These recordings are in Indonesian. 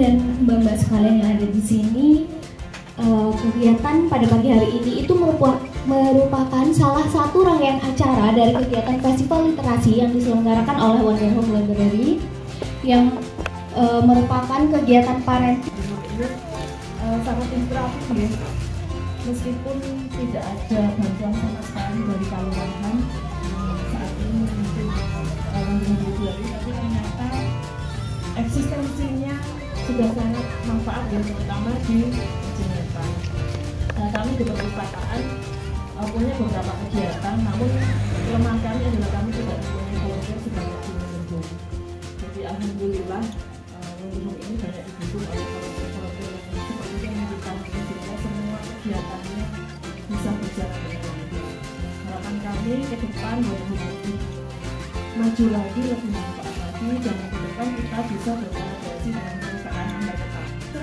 Dan Mbak-mbak sekalian yang ada di sini, uh, kegiatan pada pagi hari ini itu merupakan salah satu rangkaian acara dari kegiatan Festival Literasi yang diselenggarakan oleh Wonder Home Library yang uh, merupakan kegiatan parenting uh, sangat inspiratif ya. Meskipun tidak ada bantuan sama sekali dari kelurahan saat ini mungkin uh, tapi ternyata eksistensinya sudah sangat manfaat ya terutama di Jenepa. Nah, kami di perpustakaan uh, punya beberapa kegiatan, namun kelemahan kami adalah kami tidak mempunyai volunteer sebanyak di Jadi alhamdulillah uh, ini banyak didukung oleh volunteer-volunteer yang seperti yang di tahun ini sehingga semua kegiatannya bisa berjalan dengan baik. Harapan kami ke depan lebih maju lagi, lebih manfaat lagi, dan ke depan kita bisa berkolaborasi dengan.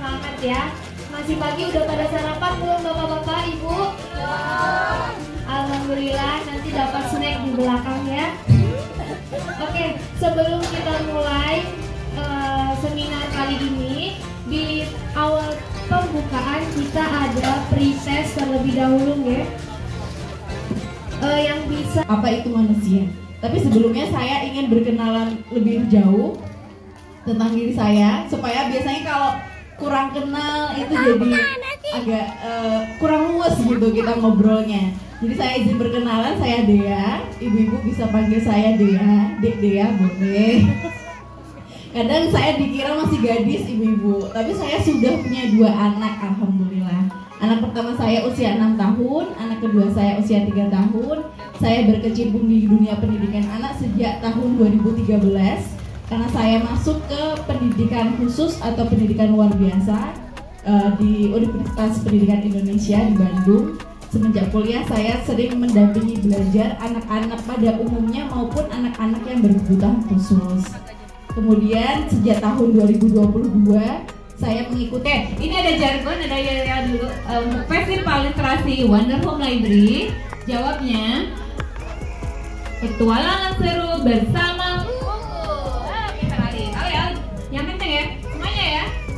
Semangat ya! Masih pagi udah pada sarapan belum bapak-bapak, ibu? Alhamdulillah nanti dapat snack di belakang ya. Oke, sebelum kita mulai uh, seminar kali ini di awal pembukaan kita ada pre-test terlebih dahulu ya. Uh, yang bisa apa itu manusia? Tapi sebelumnya saya ingin berkenalan lebih jauh tentang diri saya supaya biasanya kalau kurang kenal itu jadi agak uh, kurang luas gitu kita ngobrolnya. Jadi saya izin berkenalan, saya Dea. Ibu-ibu bisa panggil saya Dea, Dek Dea boleh. Kadang saya dikira masih gadis ibu-ibu, tapi saya sudah punya dua anak, alhamdulillah. Anak pertama saya usia 6 tahun, anak kedua saya usia 3 tahun. Saya berkecimpung di dunia pendidikan anak sejak tahun 2013 karena saya masuk ke pendidikan khusus atau pendidikan luar biasa uh, di Universitas Pendidikan Indonesia di Bandung. Semenjak kuliah saya sering mendampingi belajar anak-anak pada umumnya maupun anak-anak yang berkebutuhan khusus. Kemudian sejak tahun 2022 saya mengikuti ini ada jargon ada ya, ya dulu untuk festival literasi Wonder Home Library jawabnya petualangan seru bersama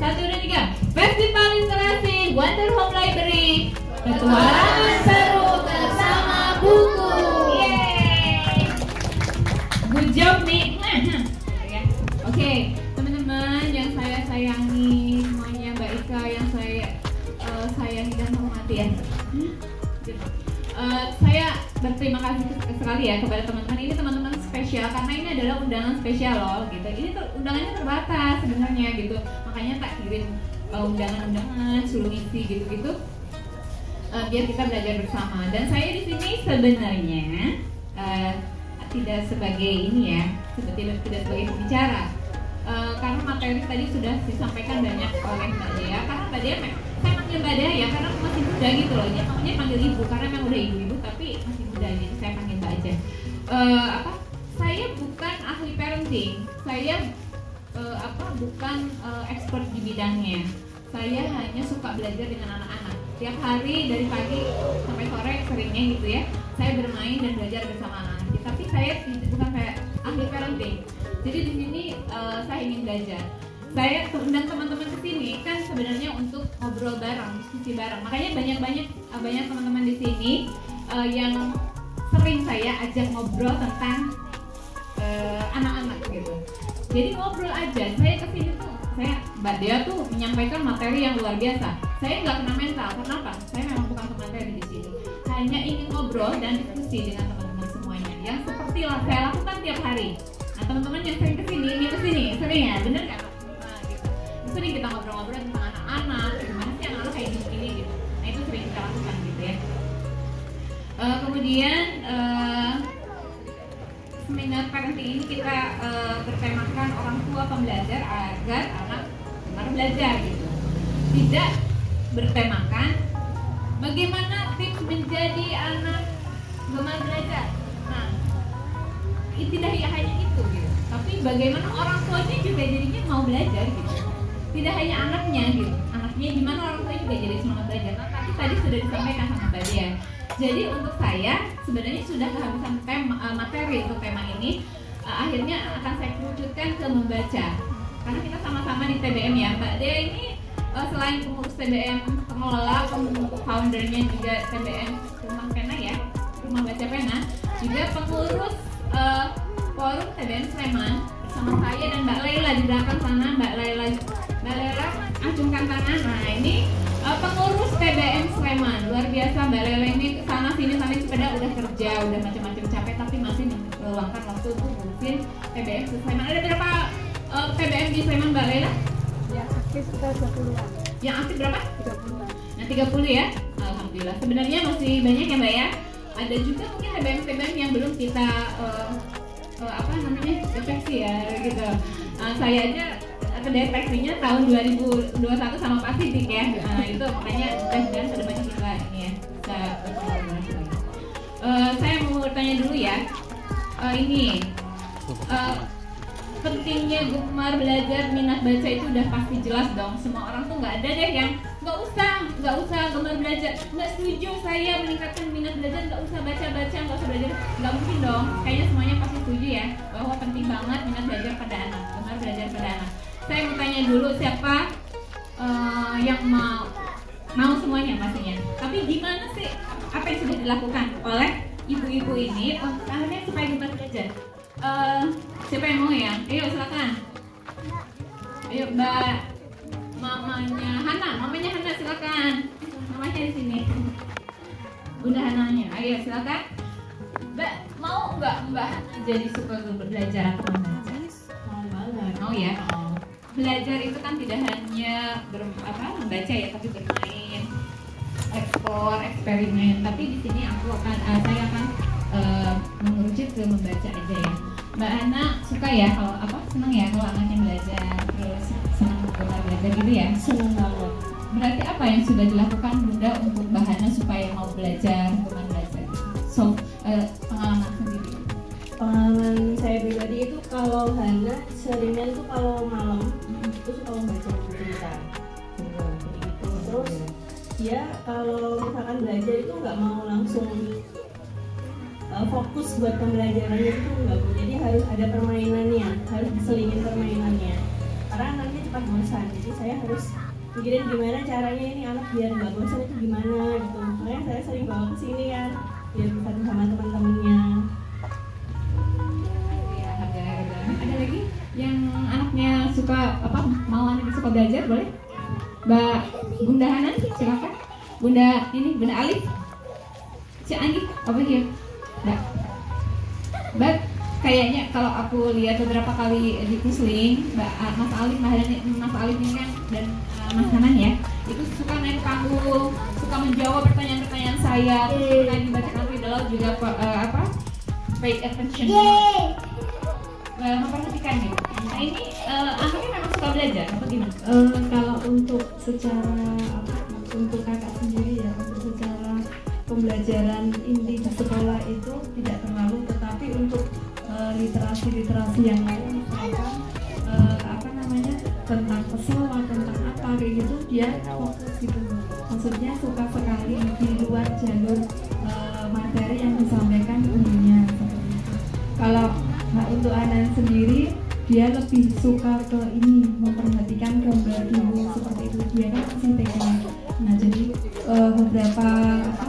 Festival Literasi Wonder Home Library. Petualangan seru bersama buku. Yeay. Good job nih Oke teman-teman yang saya sayangi semuanya Mbak Ika yang saya uh, sayangi dan hormati ya Uh, saya berterima kasih sekali ya kepada teman-teman ini teman-teman spesial karena ini adalah undangan spesial loh gitu ini tuh undangannya terbatas sebenarnya gitu makanya tak kirim uh, undangan-undangan, suruh ngisi gitu-gitu uh, biar kita belajar bersama. Dan saya di sini sebenarnya uh, tidak sebagai ini ya, sebetulnya tidak sebagai pembicara. Uh, karena materi tadi sudah disampaikan banyak oleh Mbak Dea. Karena Mbak Dea, saya Mbak Dea ya karena masih muda gitu loh. Dia maunya panggil ibu karena memang udah ibu-ibu tapi masih muda jadi saya panggil Mbak aja. Uh, apa? Saya bukan ahli parenting. Saya uh, apa bukan uh, expert di bidangnya. Saya hanya suka belajar dengan anak-anak. Tiap hari dari pagi sampai sore seringnya gitu ya. Saya bermain dan belajar bersama anak-anak. Tapi saya bukan kayak ahli parenting. Jadi di sini uh, saya ingin belajar. Saya undang teman-teman ke sini kan sebenarnya untuk ngobrol bareng, diskusi bareng. Makanya banyak-banyak banyak teman-teman di sini uh, yang sering saya ajak ngobrol tentang anak-anak uh, gitu. Jadi ngobrol aja. Saya ke sini tuh saya Mbak Dea tuh menyampaikan materi yang luar biasa. Saya nggak kena mental kenapa saya memang bukan pemateri di sini hanya ingin ngobrol dan diskusi dengan teman-teman semuanya. Yang seperti lah saya lakukan tiap hari. Nah teman-teman yang sering ke sini ini ke sini sering ya? Bener kan. Sering kita ngobrol-ngobrol tentang anak-anak gimana sih anak-anak kayak gini gitu nah itu sering kita lakukan gitu ya uh, kemudian uh, seminar parenting ini kita uh, bertemakan orang tua pembelajar agar anak gemar belajar gitu. Tidak bertemakan bagaimana tips menjadi anak gemar belajar. Nah, tidak hanya itu gitu, tapi bagaimana orang tuanya juga jadinya mau belajar gitu. Tidak hanya anaknya gitu, anaknya gimana orang tua juga jadi semangat belajar. Tapi tadi sudah disampaikan sama Mbak Dia jadi untuk saya sebenarnya sudah kehabisan tema uh, materi untuk tema ini. Uh, akhirnya akan saya kerucutkan ke membaca. Karena kita sama-sama di TBM ya Mbak Dea ini uh, selain pengurus TBM pengelola foundernya juga TBM Rumah Pena ya Rumah Baca Pena juga pengurus uh, forum TBM Sleman bersama saya dan Mbak Laila di belakang sana Mbak Laila Mbak Laila tangan nah ini uh, pengurus TBM Sleman luar biasa Mbak Laila ini sana sini sana sepeda udah kerja udah macam-macam capek tapi masih meluangkan waktu untuk ngurusin TBM Sleman ada berapa uh, TBM di Sleman Mbak Laila? Ya, aktif kita 20-an. Yang aktif berapa? 30-an. Nah 30 ya, Alhamdulillah. Sebenarnya masih banyak ya Mbak ya. Ada juga mungkin TBM-TBM yang belum kita uh, uh, apa namanya deteksi ya gitu. Uh, saya aja kedeteksinya tahun 2021 sama Pak Sidik ya. Nah itu makanya mudah-mudahan pada banyak kita ini ya bisa berkolaborasi lagi. Uh, saya mau tanya dulu ya. Uh, ini uh, pentingnya gemar belajar minat baca itu udah pasti jelas dong. Semua orang tuh nggak ada deh yang nggak usah nggak usah gemar belajar. Nggak setuju saya meningkatkan minat belajar nggak usah baca baca nggak usah belajar. Nggak mungkin dong. Kayaknya semuanya pasti setuju ya bahwa penting banget minat belajar pada anak gemar belajar pada anak saya mau tanya dulu siapa uh, yang mau mau semuanya pastinya tapi gimana sih apa yang sudah dilakukan oleh ibu-ibu ini untuk anaknya supaya belajar uh, siapa yang mau ya? Ayo silakan. Ayo Mbak mamanya Hana, mamanya Hana silakan. Mamanya di sini. Bunda Hananya, ayo silakan. Mbak mau nggak Mbak jadi suka belajar membaca? mau banget Mau ya. Belajar itu kan tidak hanya ber, apa membaca ya, tapi bermain, ekspor, eksperimen. Tapi di sini aku akan, uh, saya akan uh, mengerucut ke membaca aja ya. Mbak Hana suka ya kalau apa senang ya kalau anaknya belajar terus senang belajar gitu ya seneng banget berarti apa yang sudah dilakukan bunda untuk Mbak Hana supaya mau belajar saya harus pikirin gimana caranya ini anak biar nggak bosan itu gimana gitu. Makanya saya sering bawa ke sini kan biar bisa sama teman-temannya. ya harga-harga ada lagi yang anaknya suka apa mau anaknya suka belajar boleh? Mbak Bunda Hana silakan. Bunda ini Bunda Alif. Si Andi apa Mbak kayaknya kalau aku lihat beberapa kali di Kusling Mbak Mas Alif Mas Alif, Mas Alif ini kan dan ah, Mas Hanan ya itu suka naik panggung suka menjawab pertanyaan-pertanyaan saya terus suka dibacakan riddle juga eh, apa pay attention. Eh, memperhatikan gitu nah ini eh, anaknya memang suka belajar apa gimana? Eh, kalau untuk secara apa untuk kakak sendiri ya untuk secara pembelajaran inti literasi-literasi yang lain misalkan eh, apa namanya tentang pesawat tentang apa kayak gitu dia fokus gitu. Maksudnya suka sekali di luar jalur eh, materi yang disampaikan gurunya. Kalau nah, untuk Anan sendiri dia lebih suka ke ini memperhatikan gambar dulu seperti itu. Dia kan masih TK nah jadi eh, beberapa apa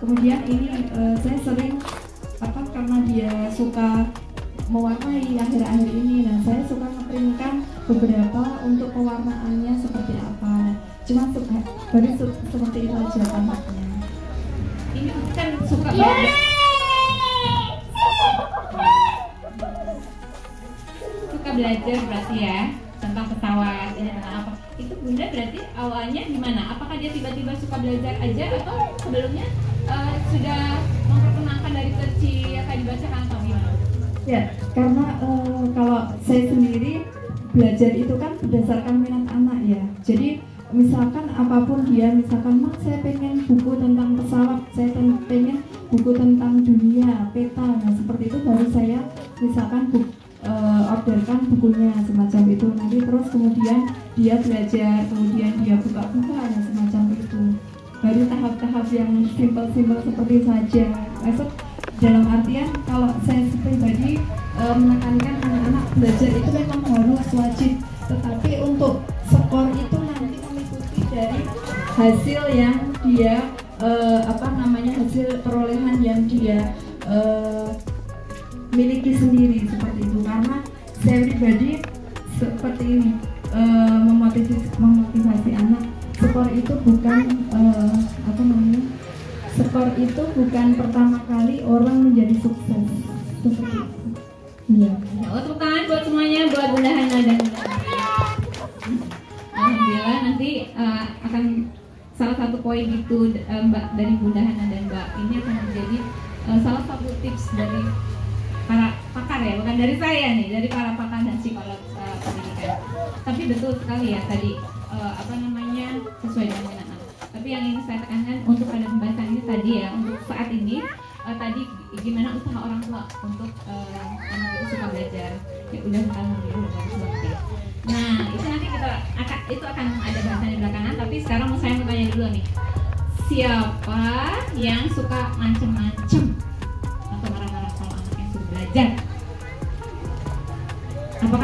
kemudian ini eh, saya sering apa karena dia suka mewarnai akhir-akhir ini. Nah saya suka ngeprintkan beberapa untuk pewarnaannya seperti apa. Nah, cuma suka baru su- seperti itu aja tampaknya ini kan suka belajar suka belajar berarti ya tentang pesawat ini tentang apa. Itu bunda berarti awalnya gimana? Apakah dia tiba-tiba suka belajar aja atau sebelumnya eh, sudah memperkenalkan dari kecil kayak dibacakan atau gimana? Ya, karena eh, kalau saya sendiri belajar itu kan berdasarkan minat anak ya. Jadi misalkan apa pun dia, misalkan mak saya pengen buku tentang pesawat, saya pengen buku tentang dunia, peta, nah seperti itu baru saya misalkan bu, eh, orderkan bukunya semacam itu. Nanti terus kemudian dia belajar, kemudian dia buka-buka, nah semacam itu. Baru tahap-tahap yang simpel-simpel seperti saja. Masuk dalam artian kalau saya pribadi uh, menekankan anak-anak belajar itu memang harus wajib. Tetapi untuk skor itu nanti mengikuti dari hasil yang dia uh, apa namanya hasil perolehan yang dia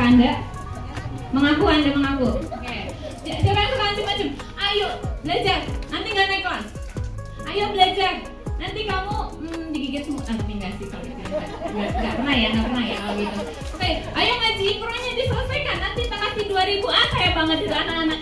anda? Mengaku anda mengaku. Oke. Si- siapa yang suka macem-macem? Ayo belajar. Nanti nggak naik kelas. Ayo belajar. Nanti kamu hmm, digigit semut ah, tapi enggak sih kalau enggak pernah ya enggak pernah ya kalau gitu. Oke ayo ngaji. Qurannya diselesaikan. Nanti tak kasih 2000 ah kayak banget itu anak-anak.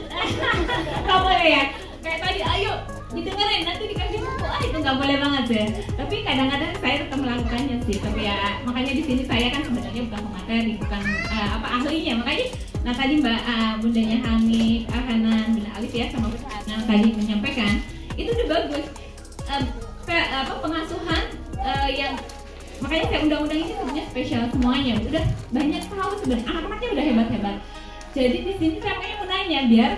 Nggak boleh ya. Kayak tadi ayo didengerin nanti dikasih buku. Ah itu nggak boleh banget ya. Tapi kadang-kadang saya tetap melakukannya sih. Tapi ya makanya di sini saya kan sebenarnya bukan pemateri bukan eh, apa ahlinya. Makanya nah tadi mbak ah, bundanya Hamid ah, Hanan bunda Alif ya sama yang tadi menyampaikan itu udah bagus. Em, pe- apa pengasuhan eh, yang makanya saya undang-undang ini sebenarnya spesial semuanya. Udah banyak tahu sebenarnya anak-anaknya udah hebat-hebat. Jadi di sini saya pengen mau nanya biar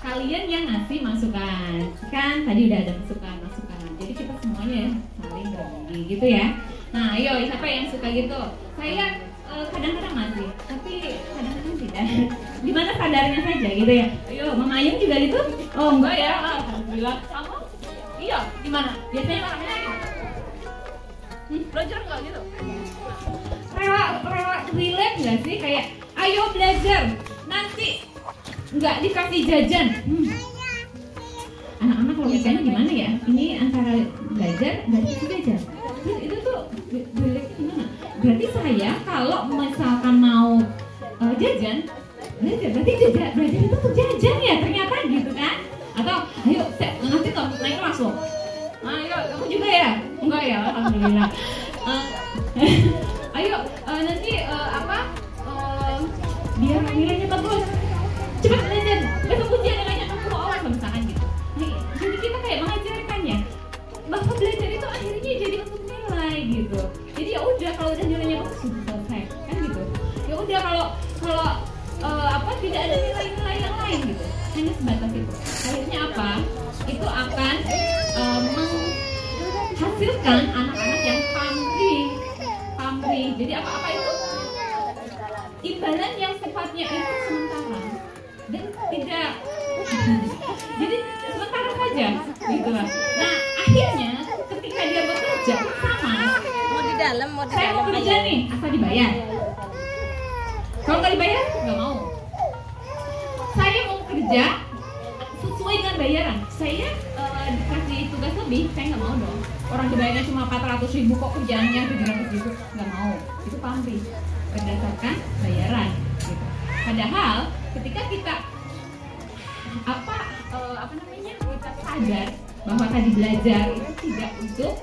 kalian yang ngasih masukan. Kan tadi udah ada masukan masukan jadi kita semuanya saling berbagi gitu ya. Nah ayo siapa yang suka gitu? Saya eh, kadang-kadang ngasih tapi kadang-kadang tidak. Gimana sadarnya saja gitu ya. Ayo mama juga gitu? Oh enggak ya. Alhamdulillah kamu iya gimana biasanya orangnya Hmm, belajar nggak gitu? Rela, rela relate nggak sih? Kayak ayo belajar nanti nggak dikasih jajan. Hmm. Anak-anak logikanya gimana ya? Ini antara belajar dan dikasih jajan. Terus itu tuh gimana? Berarti saya kalau misalkan mau eh, jajan belajar berarti jajan belajar itu tuh jajan ya ternyata gitu kan? Atau ayo nanti kamu naik kelas loh. Ayo, kamu juga ya? Enggak ya, alhamdulillah. Eh, dalam mau di saya mau kerja nih asal dibayar. Kalau nggak dibayar nggak mau. Saya mau kerja sesuai dengan bayaran. Saya eh, dikasih tugas lebih saya nggak mau dong. Orang dibayarnya cuma 400 ribu kok kerjaannya 700 ribu nggak mau. Itu pamrih berdasarkan bayaran gitu. padahal ketika kita apa eh, apa namanya kita sadar bahwa tadi belajar itu tidak untuk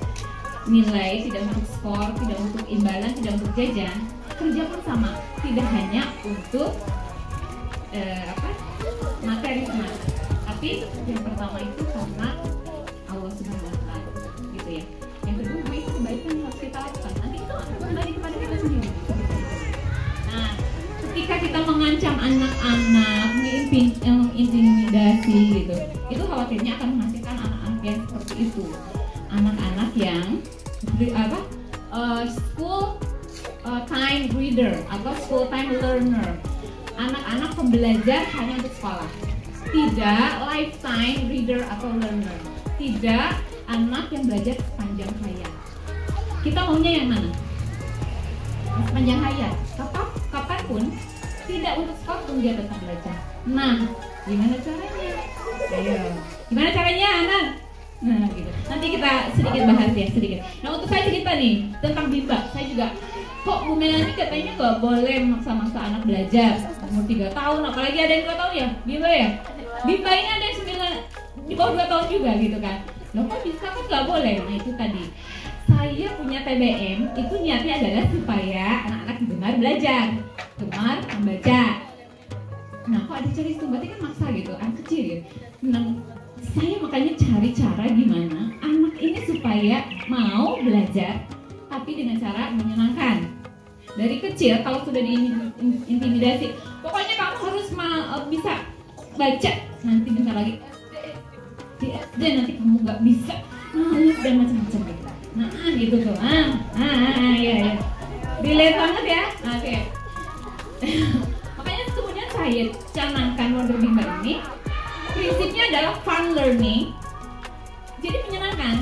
nilai, tidak untuk skor, tidak untuk imbalan, tidak untuk jajan, kerja pun sama, tidak hanya untuk eh, apa materi semata, tapi yang pertama itu karena Allah Subhanahu Wa Taala, gitu ya. Yang kedua itu kebaikan yang harus kita lakukan. Nanti itu akan kembali kepada kita sendiri. Nah, ketika kita mengancam anak-anak, eh, mengintimidasi gitu, itu khawatirnya akan menghasilkan anak-anak yang seperti itu. Anak-anak yang apa eh, school eh, time reader atau school time learner. Anak-anak pembelajar hanya untuk sekolah. Tidak lifetime reader atau learner. Tidak anak yang belajar sepanjang hayat. Kita maunya yang mana? sepanjang hayat kapan kapan pun tidak untuk sekolah pun dia tetap belajar nah gimana caranya ayo Gimana caranya, Anan? Nah, gitu. Nanti kita sedikit bahas ya, sedikit. Nah, untuk saya cerita nih tentang bimba. Saya juga kok Bu Melani katanya nggak boleh maksa-maksa anak belajar umur 3 tahun, apalagi ada yang 2 tahun ya, bimba ya. Bimba ini ada yang 9 di bawah 2 tahun juga gitu kan. Loh kok bisa kan nggak boleh? Nah itu tadi. Saya punya TBM, itu niatnya adalah supaya anak-anak gemar belajar, gemar membaca. Nah kok ada cari itu, berarti kan maksa gitu, anak kecil. Nah, saya makanya cari cara gimana anak ini supaya mau belajar tapi dengan cara menyenangkan. Dari kecil kalau sudah diintimidasi pokoknya kamu harus eh, bisa baca nanti bentar lagi di SD nanti kamu nggak bisa malu dan macam-macam. Gitu nah gitu tuh. Ah ah ah, ah ya ya relate banget ya? Oke. Makanya kemudian saya canangkan Wonder Bimba ini prinsipnya adalah fun learning. Jadi menyenangkan.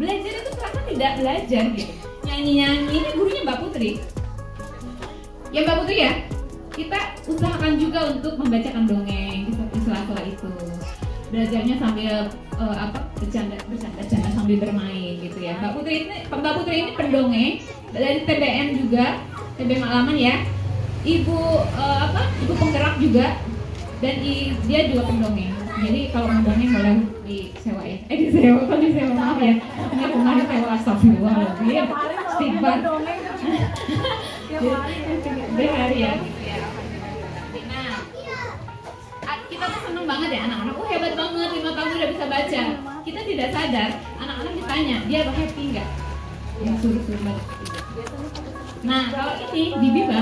Belajar itu ternyata tidak belajar gitu. Nyanyi-nyanyi ini gurunya Mbak Putri. Ya Mbak Putri ya kita usahakan juga untuk membacakan dongeng di sela-sela itu. Belajarnya sambil eh, apa bercanda bercanda bercanda sambil bermain gitu ya. Mbak Putri ini Mbak Putri ini pendongeng. Dari TBM juga TBM Alaman ya. Ibu eh, apa ibu penggerak juga. Dan i- dia juga pendongeng jadi kalau dongeng boleh disewa ya eh disewa kok disewa? Maaf ya. Ini rumah disewa astagfirullahaladzim istighfar Tiap hari ya gitu ya. Nah a- kita tuh seneng banget ya anak-anak. Oh hebat banget lima tahun udah bisa baca. Kita tidak sadar anak-anak ditanya dia happy nggak? Yang suruh-suruh baca Nah, kalau ini di Biba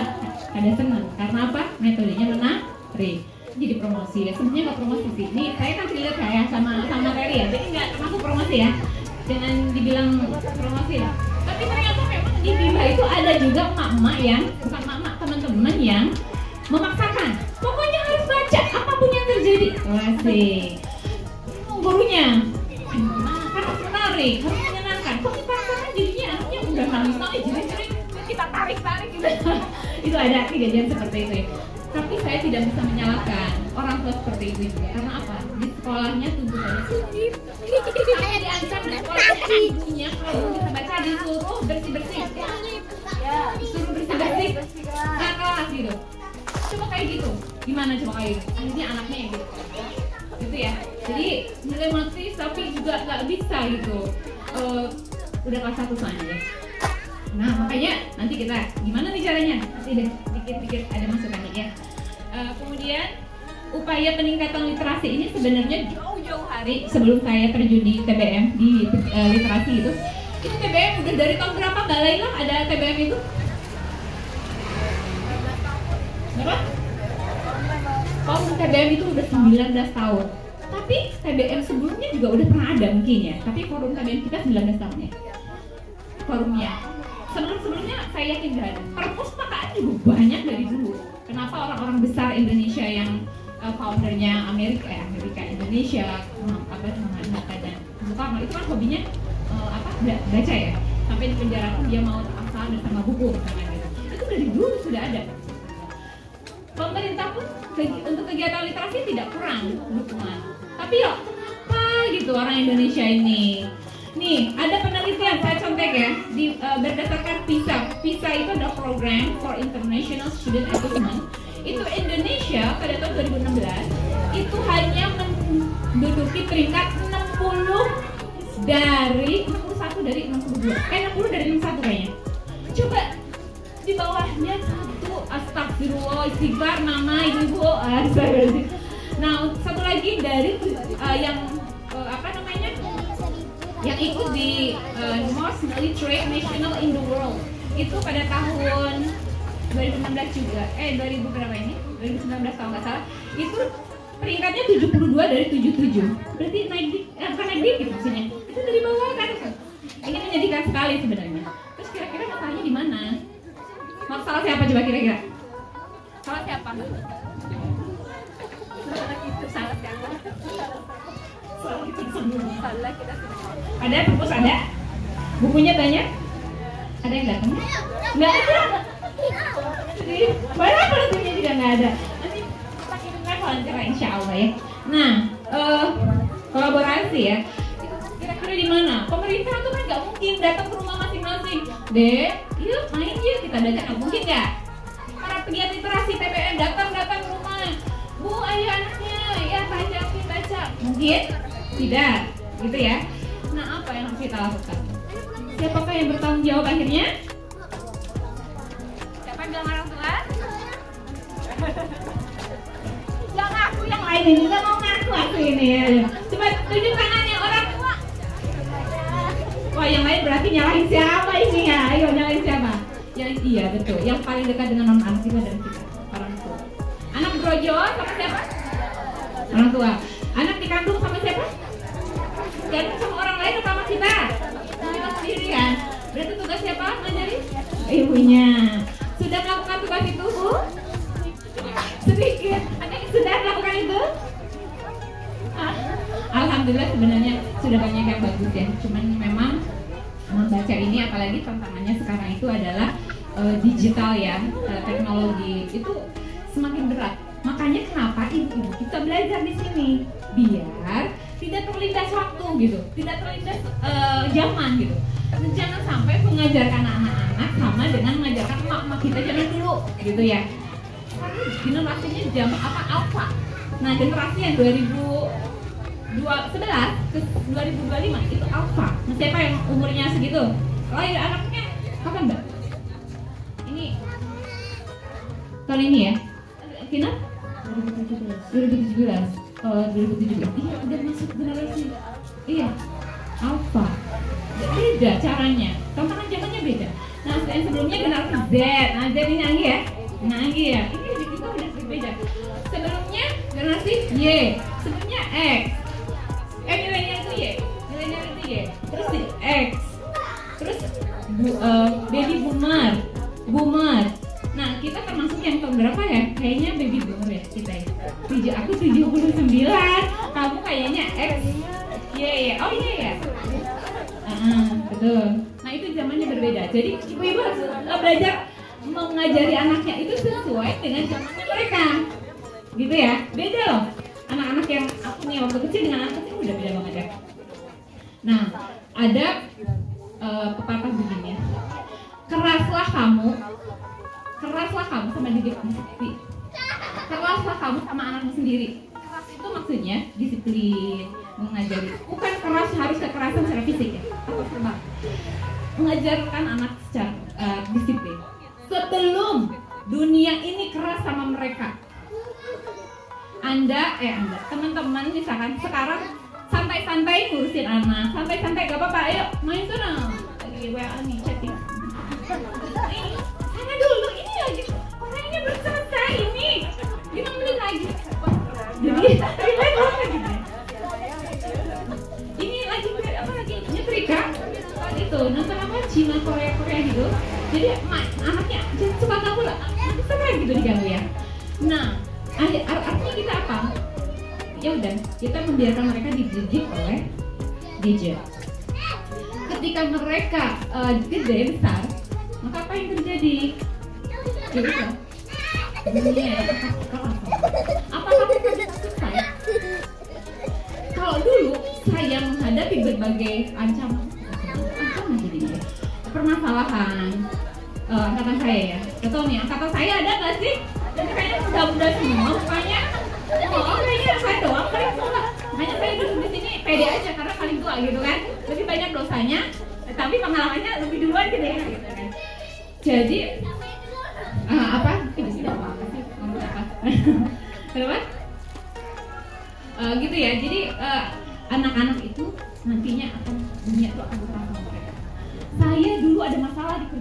ada senang karena apa? Metodenya menarik. Jadi promosi ya. Sebenarnya nggak promosi sih. Ini saya kan lihat kayak sama sama Terry ya. Jadi nggak termasuk promosi ya. Jangan dibilang promosi ya. Tapi ternyata memang di Biba itu ada juga emak-emak yang bukan emak-emak teman-teman yang memaksakan. Pokoknya harus baca apa pun yang terjadi. Asik. Gurunya Nah, kan harus menarik, harus menyenangkan. Kok dipaksakan jadinya anaknya udah nangis-nangis jadi sering kita tarik-tarik gitu. itu ada kejadian seperti itu ya. Tapi saya tidak bisa menyalahkan orang tua seperti itu juga. Karena apa? Di sekolahnya tuntutannya sulit. Saya diancam di sekolah ibunya kalau bisa baca disuruh bersih-bersih. Disuruh bersih-bersih. Nggak kelas gitu. Coba kayak gitu. Gimana coba kayak gitu? Akhirnya anaknya yang gitu gitu ya jadi nilai matris tapi juga nggak bisa gitu Eh, udah kelas satu soalnya ya nah makanya nanti kita gimana nih caranya nanti deh dikit-dikit ada masukannya ya Eh, kemudian upaya peningkatan literasi ini sebenarnya jauh-jauh hari sebelum saya terjun di TBM di eh, literasi itu itu TBM udah dari tahun berapa Mbak Laila ada TBM itu? Berapa? Forum TBM itu udah 19 tahun. Tapi TBM sebelumnya juga udah pernah ada mungkin ya. Tapi forum TBM kita 19 tahun ya. Forumnya. Sebelum-sebelumnya saya yakin gak ada. Perpustakaan juga banyak dari dulu. Kenapa orang-orang besar Indonesia yang uh, foundernya Amerika, eh, Amerika Indonesia, apa namanya itu kan hobinya uh, apa baca ya. Sampai di penjara pun dia mau asal sama buku misalnya gitu. Itu dari dulu sudah ada pemerintah pun ke- untuk kegiatan literasi tidak kurang dukungan. Tapi ya apa gitu orang Indonesia ini. Nih ada penelitian saya contek ya di eh, berdasarkan PISA. PISA itu adalah program for International Student Achievement. Itu Indonesia pada tahun 2016 itu hanya menduduki peringkat 60 dari 61 dari 62. Eh 60 dari 61 kayaknya. Coba di bawahnya satu astagfirullah istighfar mama ibu ibu nah satu lagi dari uh, yang uh, apa namanya yang ikut di uh, most literate national in the world. Itu pada tahun 2016 juga. Eh 2000 berapa ini? 2019 kalau nggak salah. Itu peringkatnya 72 dari 77 berarti naik di, eh, bukan naik dikit maksudnya. Itu dari bawah kan? Ini menyedihkan sekali sebenarnya. Terus kira-kira masalahnya di mana? Masalah siapa coba kira-kira? Salah siapa? Ada perpus ada? Bukunya banyak? Ada yang datang? Nggak ada. Mana bukunya juga nggak ada? Nanti kita kirim level nanti insya Allah ya. Nah, eh, kolaborasi ya kira-kira di mana pemerintah tuh kan nggak mungkin datang ke rumah masing-masing deh yuk main yuk kita datang nggak mungkin nggak para pegiat literasi TPM datang datang ke rumah bu ayo anaknya ya baca baca mungkin tidak gitu ya. Nah apa yang harus kita lakukan? Siapakah yang bertanggung jawab akhirnya? Siapa yang bilang orang tua? Yang aku yang lain ini juga mau ngaku aku ini. Ya coba tunjuk tangannya orang tua. Wah yang lain berarti nyalahin siapa ini ya? Ayo nyalahin siapa? Yang iya betul. Yang paling dekat dengan non anak itu adalah kita orang tua. Anak brojo sama siapa? Orang tua. Anak dikandung sama siapa bagus ya. Cuman memang membaca ini apalagi tantangannya sekarang itu adalah eh, digital ya eh, teknologi. Itu semakin berat. Makanya kenapa ibu-ibu kita belajar di sini? Biar tidak terlindas waktu gitu. Tidak terlindas eh, zaman gitu. Jangan sampai mengajarkan anak-anak sama dengan mengajarkan emak-emak kita zaman dulu gitu ya. Karena generasinya jam apa? Alpha. Nah generasi yang 2011 ke 2025 itu alpha. Nah, siapa yang umurnya segitu? Lahir anaknya kapan mbak? Ini tahun ini ya? Kina 2017 oh 2017 iya udah masuk generasi. Iya alpha. Beda caranya. Tantangan zamannya beda. Nah yang sebelumnya generasi Z. Nah Z ini Anggi ya? Nah ya? Ini di kita udah berbeda. Sebelumnya generasi Y sebelumnya X tujuh aku 79 kamu kayaknya X Y ya oh iya ya Ah, betul. Nah itu zamannya berbeda. Jadi ibu-ibu harus belajar mengajari anaknya itu sesuai dengan zamannya mereka. Gitu ya. Beda loh. Anak-anak yang aku nih waktu kecil dengan anak kecil udah beda banget ya. Nah, ada eh, pepatah begini. Keraslah kamu, keraslah kamu sama diri sendiri. Keras itu maksudnya disiplin, mengajari. Bukan keras harus kekerasan secara fisik ya. Mengajarkan anak secara eh, disiplin. Sebelum dunia ini keras sama mereka. Anda, eh Anda, teman-teman misalkan sekarang santai-santai ngurusin anak, santai-santai gak apa-apa, ayo main sana. Lagi nih, kita membiarkan mereka dididik oleh gadget. Ketika mereka eh, gede besar,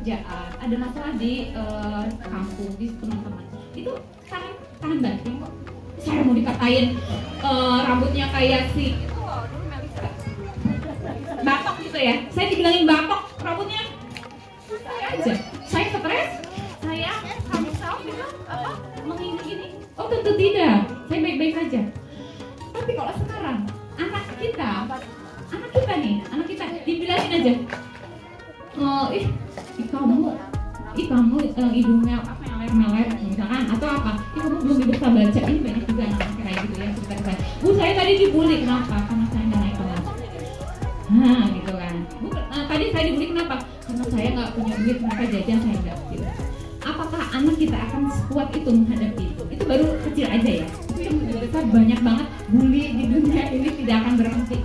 masalah di kerjaan, ada masalah di eh, kampung, di teman-teman. Itu tangan tangan banting kok. Saya mau dikatain eh, rambutnya kayak si itu loh. Batok gitu ya. Saya dibilangin batok rambutnya. Saya aja. Saya stres. Saya kamu tahu gitu apa mengini gini. Oh tentu tidak. Saya baik-baik saja. Tapi kalau sekarang anak kita, anak kita nih, anak kita dibilangin aja, oh ih, kamu, ih kamu eh, hidungnya apa meler meler misalkan atau apa, ih kamu belum bisa baca ini banyak juga anak kayak gitu ya cerita saya. Bu saya tadi dibully kenapa? Karena saya nah gitu kan. Bu, eh, tadi saya dibully kenapa? Karena saya nggak punya duit mereka jajan saya nggak gitu. Apakah anak kita akan sekuat itu menghadapi? Itu itu baru kecil aja ya. Itu yang besar banyak banget bully di dunia ini tidak akan berhenti.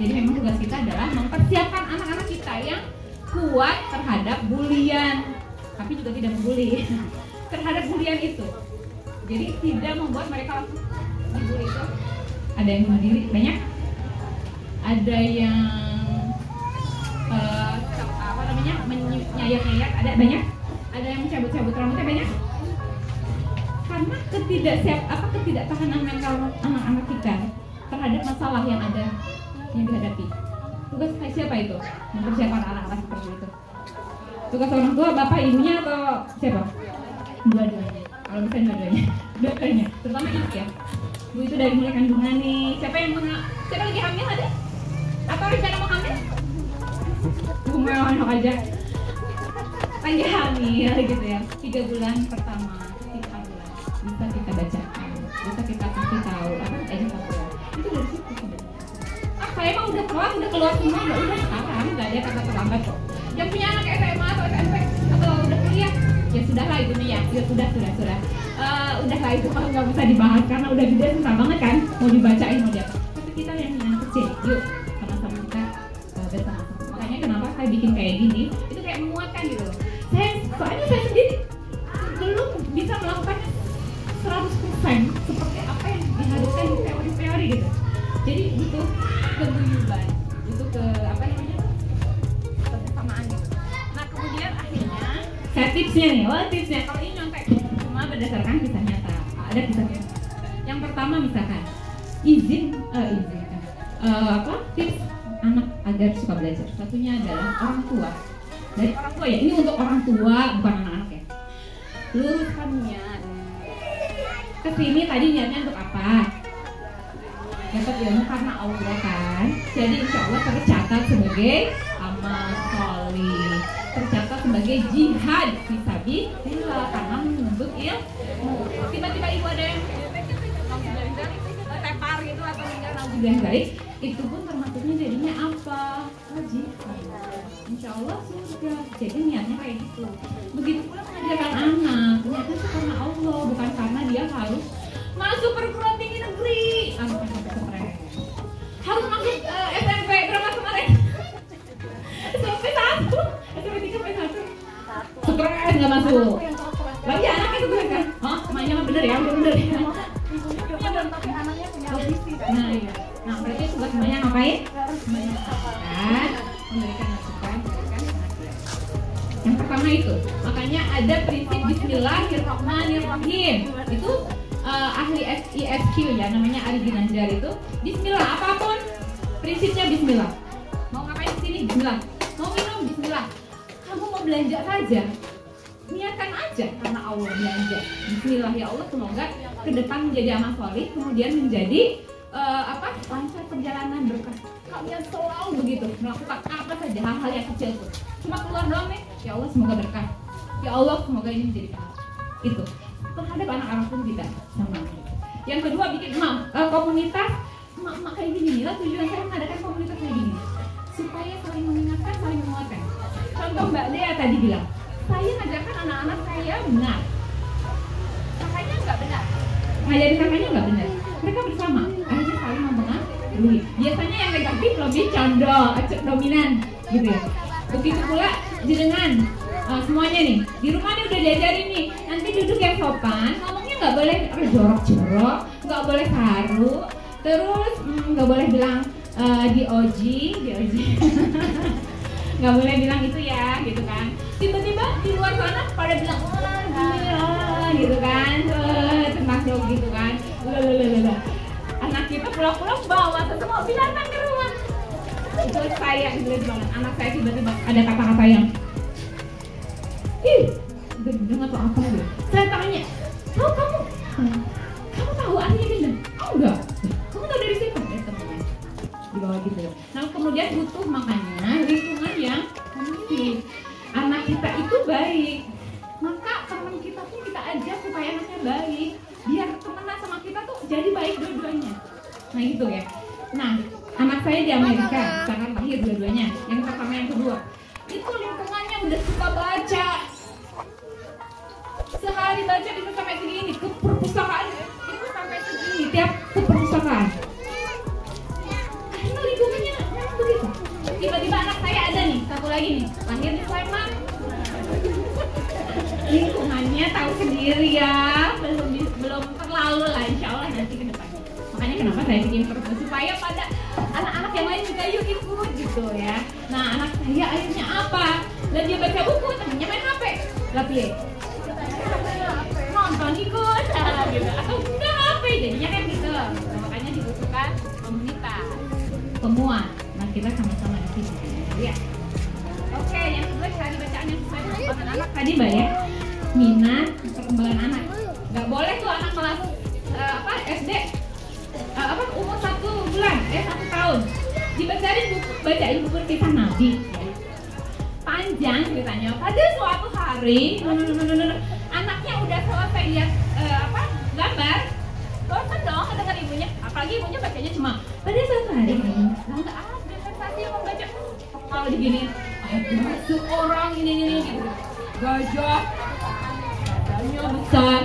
Jadi memang tugas kita adalah mempersiapkan anak-anak kita yang kuat terhadap bulian tapi juga tidak membuli. Terhadap bulian itu. Jadi tidak membuat mereka langsung dibully itu. Ada yang diri banyak. Ada yang eh, apa namanya menyayat-nyayat ada banyak. Ada yang mencabut-cabut rambutnya banyak. Karena ketidaksiap apa ketidaktahanan mental anak-anak kita terhadap masalah yang ada yang dihadapi tugas siapa itu? Mempersiapkan anak-anak seperti itu. Tugas orang tua bapak ibunya atau siapa? Dua-duanya. Kalau bisa dua-duanya. Dua-duanya. Terutama ibu ya. Ibu itu dari mulai kandungan nih. Siapa yang mau siapa lagi hamil ada? Atau rencana mau hamil? Gue mau aja. Lagi hamil gitu ya. Tiga bulan pertama mah udah keluar semua. Ya udah sekarang. Nggak ada kata terlambat kok. Yang punya anak SMA atau SMP atau udah kuliah ya sudahlah itu nih ya ya sudah sudah sudah. Eh, udahlah itu mah nggak usah dibahas karena udah gede susah banget kan. Mau dibacain mau diapa tapi kita yang yang kecil. Yuk sama-sama kita uh, bersama. Makanya kenapa saya bikin kayak gini? Itu kayak menguatkan gitu saya soalnya saya sendiri belum bisa melakukannya 100% seperti apa yang diharuskan di tipsnya nih oh tipsnya. Kalau ini nyontek cuma berdasarkan kisah nyata ada kisah nyata. Yang pertama misalkan izin eh izin eh, apa tips anak agar suka belajar. Satunya adalah orang tua. Dari orang tua ya ini untuk orang tua bukan anak-anak ya luruskan niat ke sini tadi niatnya untuk apa? Dapat ilmu karena Allah kan. Jadi insya Allah tercatat sebagai amal solih sebagai jihad fisabilillah karena menuntut ilmu tiba-tiba ibu ada yang tepar gitu atau meninggal. Nauzubillah balik itu pun termasuknya jadinya apa? Oh, jihad. Insya Allah surga. Jadi niatnya kayak gitu. Begitu pula mengajarkan anak. Niatnya itu karena Allah bukan karena dia harus masuk perguruan tinggi negeri. Ah, sampai stres harus masuk eh, SMP berapa kemarin. SMP satu Sampai satu stres nggak masuk. Lagi anaknya itu bener kan oh mainnya mah bener ya? Udah bener ya? Nah iya. Nah berarti tugas semuanya ngapain? Kan memberikan masukan memberikan yang pertama itu makanya ada prinsip Bismillahirrahmanirrahim. Itu eh, ahli ISQ ya namanya Ari Ginanjar itu. Bismillah apa pun prinsipnya Bismillah. Mau ngapain di sini? Bismillah. Mau minum belanja saja. Niatkan aja karena Allah belanja. Bismillah ya Allah semoga ke depan menjadi amal solih kemudian menjadi eh, apa lancar perjalanan berkah. Kalian selalu begitu melakukan apa saja hal-hal yang kecil itu cuma keluar doang nih ya Allah semoga berkah. Ya Allah semoga ini menjadi pahala. Itu terhadap anak-anak pun kita sama. Yang kedua bikin mam eh, komunitas emak-emak kayak gini lah tujuan saya mengadakan komunitas kayak gini. Supaya saling mengingatkan saling menguatkan contoh mbak Dea tadi bilang saya ngajarkan anak-anak saya benar. Kakaknya nggak benar. Ngajarin kakaknya nggak benar. Mereka bersama. Akhirnya saling mempengaruhi. Biasanya yang negatif lebih condong dominan gitu ya. Begitu pula jenengan. Eh, semuanya nih. Di rumah nih udah diajarin nih. Nanti duduk yang sopan ngomongnya nggak boleh jorok-jorok nggak boleh haru. Terus mm, nggak boleh bilang eh, di oji di oji nggak boleh bilang itu ya gitu kan. Tiba-tiba di luar sana pada bilang wah gini lah gitu kan. Eh, tentang dong gitu kan. Lalalala. anak kita pulang-pulang bawa semua binatang ke rumah. Itu saya jelek banget. Anak saya tiba-tiba ada kata-kata yang ih gendeng atau apa gitu saya tanya tahu kamu? Kamu tahu artinya gendeng oh enggak. Kamu tahu dari siapa? Dari temennya di bawah gitu nah kemudian butuh makanya lingkungan yang kondusif anak kita itu baik. Maka teman kita pun kita ajak supaya anaknya baik. Biar temenan sama kita tuh jadi baik dua-duanya. Nah gitu ya. Nah anak saya di Amerika sangat lahir dua-duanya. Yang pertama yang kedua. Itu lingkungannya udah suka baca. Sehari baca bisa sampai segini. Ke perpustakaan itu sampai segini. Tiap ke perpustakaan tiba-tiba anak saya ada nih satu lagi nih. Lahir di Sleman. Lingkungannya tahu sendiri ya. Belum belum terlalu lah insya Allah nanti ke depan. Makanya kenapa saya bikin perpu supaya pada anak-anak yang lain juga yuk ikut gitu ya. Nah anak saya akhirnya apa? Dan dia baca buku temennya main HP lah piye? Nonton ikut. Gitu. Atau udah HP jadinya kan gitu. Nah, makanya dibutuhkan komunitas. Nah kita sama-sama di sini ya Oke, yang kedua cari bacaan yang sesuai dengan anak tadi mbak ya minat perkembangan anak. Gak boleh tuh anak kelas eh, apa SD eh, apa umur satu bulan eh satu tahun dibacain buku bacain buku kisah Nabi. Panjang ceritanya. Pada suatu hari anaknya udah selesai lihat eh, apa gambar bosan dong dengar ibunya apalagi ibunya bacanya cuma pada suatu hari nggak ada sensasi yang membaca kalau seorang ini ini gitu. Gajah. Badannya besar.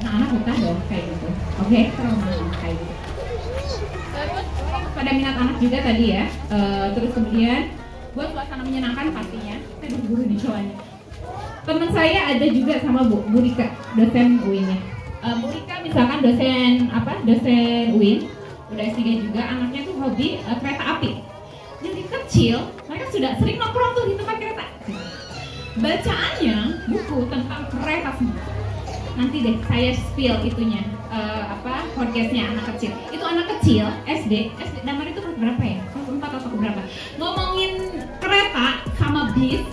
Anak-anak bukan dong kayak gitu. Oke trauma kayak gitu. Terus pada minat anak juga tadi ya Eh, terus kemudian buat suasana menyenangkan pastinya. Saya buru di cowoknya teman saya ada juga sama Bu, Bu dosen UIN nya. Eh, misalkan dosen apa? Dosen UIN, udah S3 juga, anaknya tuh hobi eh, kereta api. Dari kecil mereka sudah sering nongkrong tuh di tempat kereta. Bacaannya buku tentang kereta semua. Nanti deh saya spill itunya eh, apa podcastnya anak kecil. Itu anak kecil SD, SD Damar itu kelas berapa ya? Kelas 4 atau berapa? Ngomongin kereta sama bis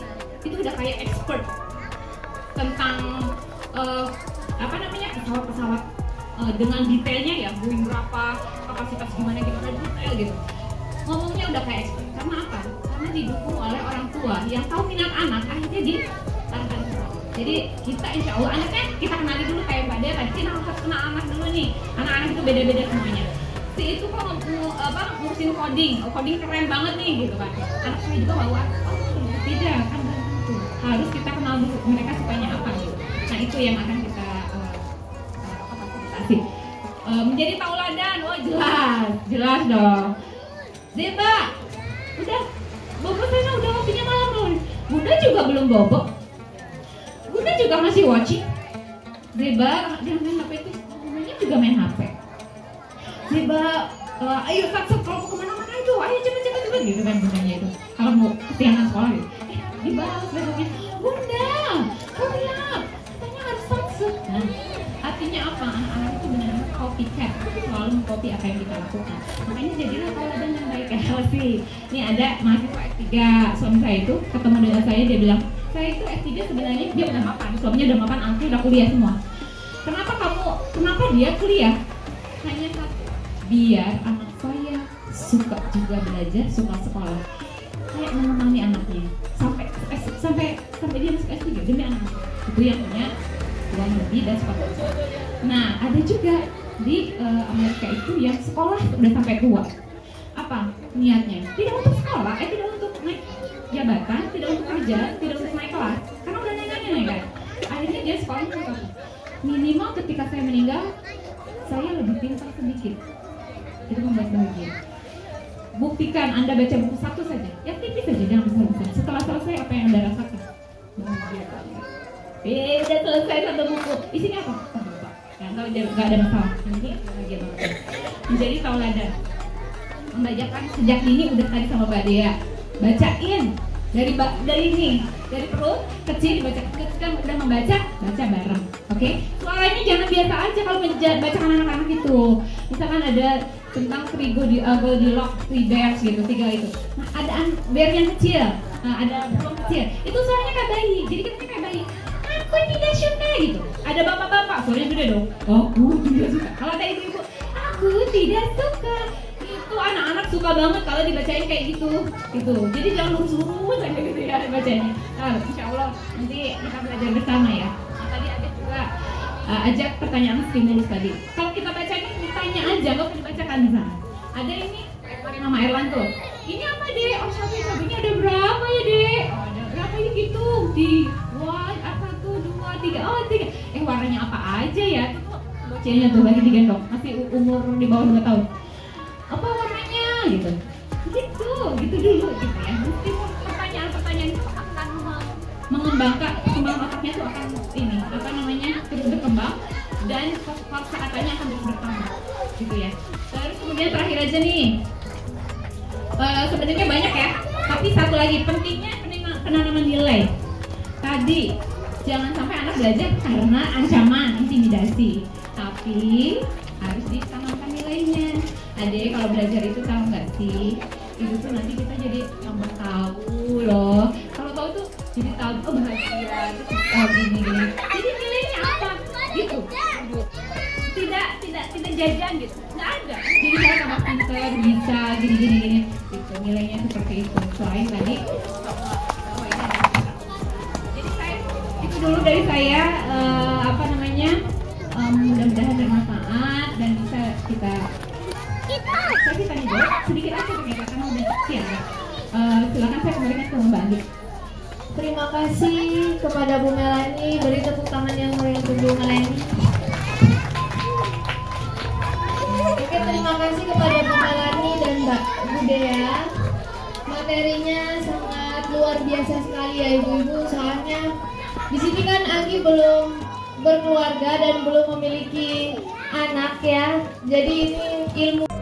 itu udah kayak expert tentang eh, apa namanya pesawat-pesawat eh, dengan detailnya ya Boeing berapa kapasitas gimana gimana detail gitu ngomongnya udah kayak expert karena apa? Karena didukung oleh orang tua yang tahu minat anak akhirnya di bawah. jadi kita insya Allah anaknya kita kenali dulu kayak mbak Dea tadi kita harus kenal anak dulu nih. Anak-anak itu beda-beda semuanya. Si itu kok apa ngurusin coding. Oh, coding keren banget nih gitu kan. Anak saya juga bawa oh tidak kan tentu. Harus kita kenal dulu mereka sukanya apa gitu. Nah itu yang akan kita apa fasilitasi Eh, menjadi tauladan. Oh jelas jelas dong Zeba udah bobo sana udah ngopinya malam belum Bunda juga belum bobo Bunda juga masih watching Zeba jangan main HP itu Bundanya juga main HP Zeba eh, ayo tak kalau mau ke mana-mana itu ayo cepet cepet cepet. Gitu kan bundanya itu. Kalau mau kesiangan sekolah gitu. Eh dibalas bunda hurry up katanya harus samsung nah artinya apa copycat selalu mengcopy apa yang kita lakukan. Makanya jadilah tauladan yang baik ya sih ini ada mahasiswa S3 suami saya itu ketemu dengan saya dia bilang saya itu S3 sebenarnya dia udah mapan suaminya udah mapan anaknya udah kuliah semua. Kenapa kamu kenapa dia kuliah? Hanya satu biar anak saya suka juga belajar suka sekolah. Kayak menemani anaknya sampai sampai sampai dia masuk S3 demi anak. Itu yang punya uang lebih dan belajar nah ada juga di eh, Amerika itu yang sekolah udah sampai tua. Apa niatnya? Tidak untuk sekolah eh tidak untuk naik jabatan tidak untuk kerja tidak untuk naik kelas. Karena udah naik naik kan? Akhirnya dia sekolah untuk apa minimal ketika saya meninggal saya lebih pintar sedikit. Itu membuat bahagia. Buktikan anda baca buku satu saja. Yang tipis saja jangan besar besar setelah selesai apa yang anda rasakan? Bahagia. Banget eh udah selesai satu buku. Isinya apa lupa nggak tahu jadi ada masalah ini bahagia banget menjadi tauladan membacakan sejak dini udah tadi sama mbak Dea. Bacain dari dari ini dari perut kecil baca ketika udah membaca baca bareng oke? Suaranya jangan biasa aja kalau bacakan anak-anak itu misalkan ada tentang three Goldie- uh, Goldilocks three bears gitu tiga itu. Nah ada bear yang kecil nah, ada burung kecil. Itu suaranya kayak bayi jadi kita kayak aku tidak suka gitu. Ada bapak-bapak suaranya gede dong. Aku tidak suka. Kalau ada ibu-ibu aku tidak suka. Itu anak-anak suka banget kalau dibacain kayak gitu. Gitu. Jadi jangan lurus-lurus aja gitu ya dibacanya nah, insya Allah nanti kita belajar bersama ya. Nah, tadi ada juga uh, ajak pertanyaan stimulus tadi. Kalau kita baca ini ditanya aja nggak usah dibacakan di sana. Ada ini Mama Erlan tuh ini apa deh oh cabai cabainya ada berapa ya deh oh, ada berapa ini? Gitu. Di wah satu dua tiga oh tiga. Eh warnanya apa aja ya? Bocahnya tuh lagi digendong masih umur di bawah dua tahun. Apa warnanya? Gitu. Gitu gitu dulu gitu ya. Mesti pertanyaan-pertanyaan itu akan meng- mengembangkan kembang otaknya tuh akan ini apa namanya terus berkembang dan kosakatanya akan terus bertambah gitu ya. Terus kemudian terakhir aja nih. Eh, sebenarnya banyak ya tapi satu lagi pentingnya penanaman nilai. Tadi jangan sampai anak belajar karena ancaman intimidasi. Tapi harus ditanamkan nilainya. Adek kalau belajar itu tahu nggak sih? Itu tuh nanti kita jadi tambah tahu loh. Kalau tahu tuh jadi tahu oh bahagia oh gini gini. Jadi nilainya apa? Gitu. Tidak tidak tidak jajan gitu. Nggak ada. Jadi saya tambah pinter bisa gini gini gini. Gitu nilainya seperti itu. Selain tadi dulu dari saya eh, apa namanya em, mudah-mudahan bermanfaat dan bisa kita saya sih tanya jawab sedikit aja ternyata karena udah siang. Eh, silakan saya kembalikan ke Mbak Andi Terima kasih kepada Bu Melani. Beri tepuk tangan yang meriah untuk Bu Melani. Oke, terima kasih kepada Bu Melani dan Mbak Budaya. Materinya sangat luar biasa sekali ya ibu-ibu. Soalnya di sini kan Anggi belum berkeluarga dan belum memiliki anak ya. Jadi ini ilmu